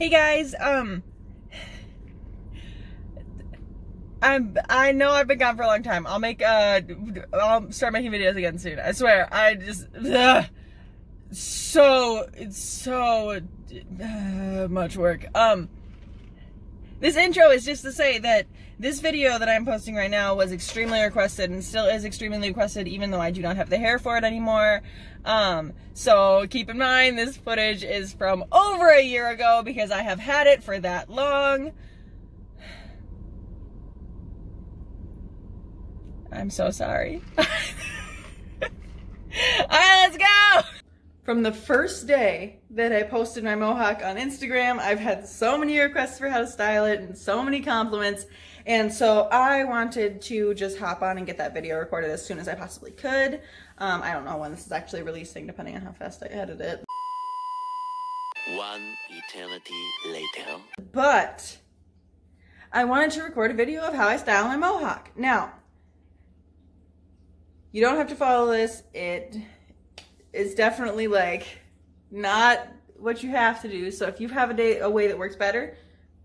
Hey guys, um, I'm, I know I've been gone for a long time. I'll make, uh, I'll start making videos again soon. I swear. I just, ugh, so, it's so uh, much work. Um, this intro is just to say that this video that I'm posting right now was extremely requested and still is extremely requested even though I do not have the hair for it anymore. Um, so keep in mind this footage is from over a year ago because I have had it for that long. I'm so sorry. Alright, let's go! From the first day that I posted my mohawk on Instagram, I've had so many requests for how to style it and so many compliments. And so I wanted to just hop on and get that video recorded as soon as I possibly could. Um, I don't know when this is actually releasing, depending on how fast I edit it. One eternity later. But I wanted to record a video of how I style my mohawk. Now, you don't have to follow this. It is definitely like not what you have to do. So if you have a day a way that works better,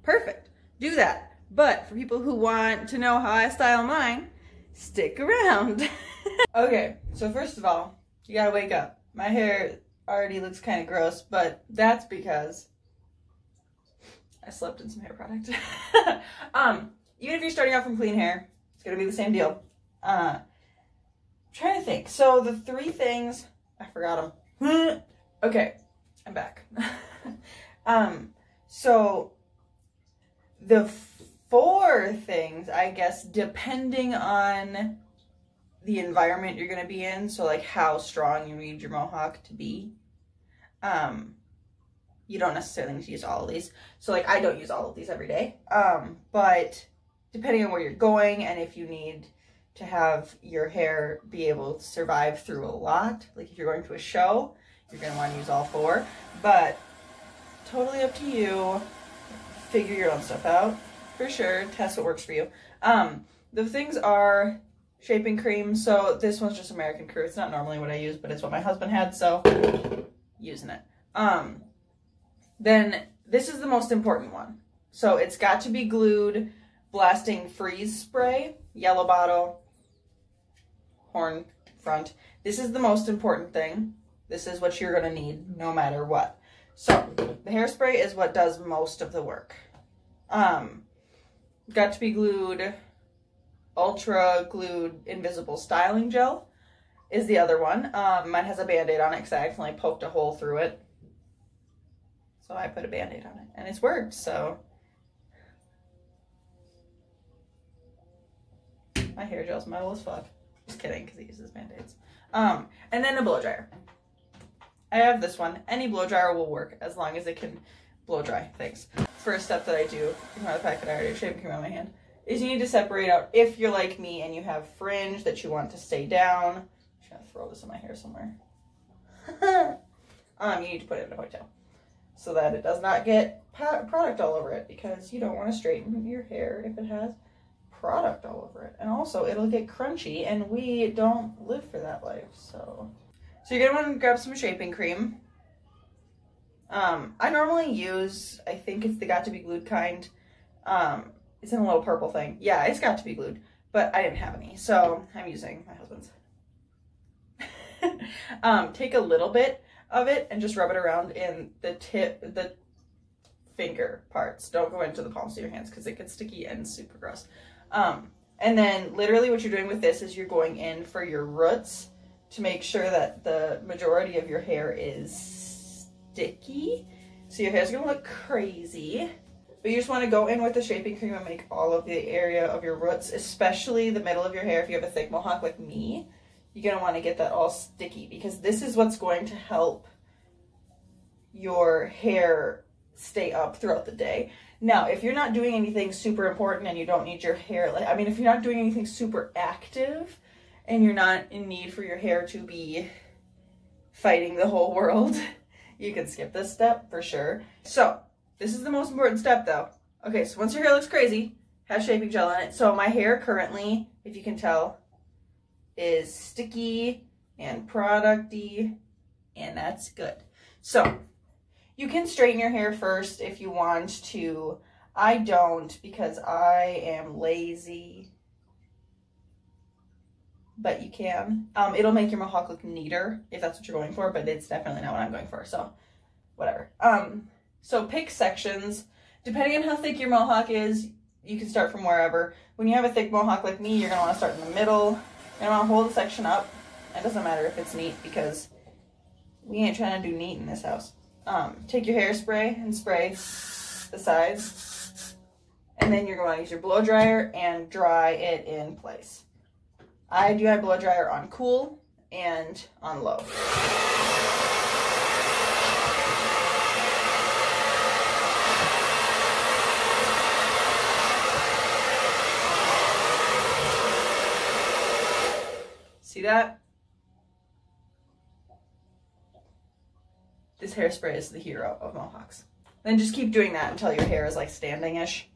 perfect. Do that. But for people who want to know how I style mine, stick around. okay, so first of all, you gotta wake up. My hair already looks kind of gross, but that's because I slept in some hair product. um, even if you're starting off from clean hair, it's gonna be the same deal. Uh, trying to think. So the three things I forgot them. okay, I'm back. um, so the four things, I guess, depending on the environment you're gonna be in, so like how strong you need your mohawk to be. Um, you don't necessarily need to use all of these. So like I don't use all of these every day. Um, but depending on where you're going and if you need to have your hair be able to survive through a lot. Like if you're going to a show, you're going to want to use all four. But totally up to you. Figure your own stuff out. For sure, test what works for you. Um, the things are shaping cream. So this one's just American Crew. It's not normally what I use, but it's what my husband had, so using it. Um, then this is the most important one. So it's got2b glued blasting freeze spray, yellow bottle, horn front. This is the most important thing. This is what you're going to need no matter what. So the hairspray is what does most of the work. Um, got2b glued, ultra glued invisible styling gel is the other one. Um, mine has a band-aid on it because I accidentally poked a hole through it. So I put a band-aid on it and it's worked. So my hair gel's metal as fuck. Kidding, because he uses band-aids. Um, and then a blow dryer. I have this one. Any blow dryer will work as long as it can blow dry things. First step that I do, ignore the fact that I already have shaving cream on my hand, is you need to separate out, if you're like me and you have fringe that you want to stay down, I'm gonna throw this in my hair somewhere. um, you need to put it in a ponytail so that it does not get product all over it because you don't want to straighten your hair if it has product all over it. And also it'll get crunchy and we don't live for that life. So, so you're gonna want to grab some shaping cream. Um, I normally use, I think it's the got2b glued kind. Um, it's in a little purple thing. Yeah, it's got2b glued, but I didn't have any. So I'm using my husband's. um, take a little bit of it and just rub it around in the tip, the finger parts. Don't go into the palms of your hands because it gets sticky and super gross. Um, and then literally what you're doing with this is you're going in for your roots to make sure that the majority of your hair is sticky. So your hair's gonna look crazy. But you just wanna go in with the shaping cream and make all of the area of your roots, especially the middle of your hair if you have a thick mohawk like me, you're gonna wanna get that all sticky because this is what's going to help your hair stay up throughout the day. Now, if you're not doing anything super important and you don't need your hair, like, I mean, if you're not doing anything super active and you're not in need for your hair to be fighting the whole world, you can skip this step for sure. So, this is the most important step though. Okay, so once your hair looks crazy, have shaping gel on it. So my hair currently, if you can tell, is sticky and producty, and that's good. So You can straighten your hair first if you want to. I don't because I am lazy. But you can. Um, it'll make your mohawk look neater if that's what you're going for, but it's definitely not what I'm going for, so whatever. Um, so pick sections. Depending on how thick your mohawk is, you can start from wherever. When you have a thick mohawk like me, you're gonna wanna start in the middle. You're gonna wanna hold the section up. It doesn't matter if it's neat because we ain't trying to do neat in this house. Um, take your hairspray and spray the sides. And then you're going to use your blow dryer and dry it in place. I do have blow dryer on cool and on low. See that? This hairspray is the hero of mohawks. Then just keep doing that until your hair is like standing-ish.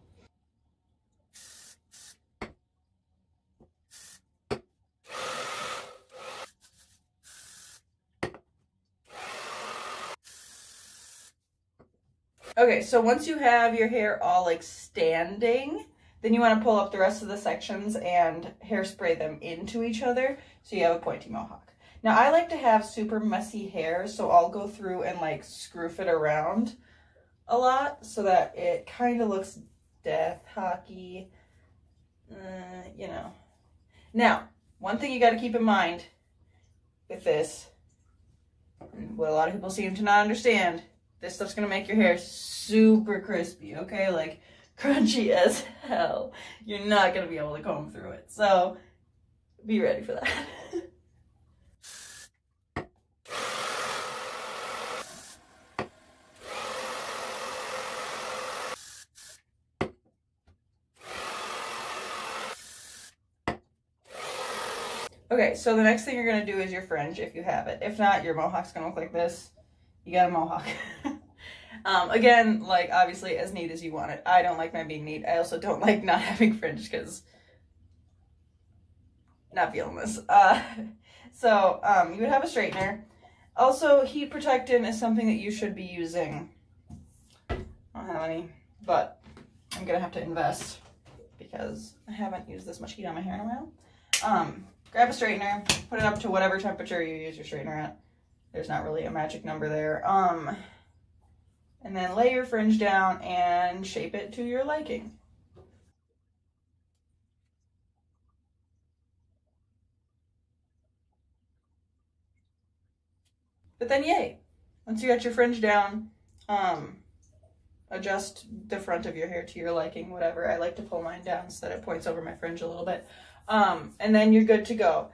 Okay, so once you have your hair all like standing, then you want to pull up the rest of the sections and hairspray them into each other so you have a pointy mohawk. Now I like to have super messy hair, so I'll go through and like scroof it around a lot so that it kind of looks death hockey, uh, you know. Now, one thing you got to keep in mind with this, what a lot of people seem to not understand, this stuff's going to make your hair super crispy, okay? Like crunchy as hell. You're not going to be able to comb through it. So be ready for that. Okay, so the next thing you're gonna do is your fringe if you have it. If not, your mohawk's gonna look like this. You got a mohawk. um, again, like obviously as neat as you want it. I don't like my being neat. I also don't like not having fringe because not feeling this. Uh, so um, you would have a straightener. Also, heat protectant is something that you should be using. I don't have any, but I'm gonna have to invest because I haven't used this much heat on my hair in a while. Um, grab a straightener, put it up to whatever temperature you use your straightener at. There's not really a magic number there. Um, and then lay your fringe down and shape it to your liking. But then yay, once you got your fringe down, um, adjust the front of your hair to your liking, whatever. I like to pull mine down so that it points over my fringe a little bit. Um, and then you're good to go.